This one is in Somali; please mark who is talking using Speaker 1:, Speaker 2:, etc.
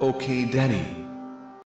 Speaker 1: Okay Danny.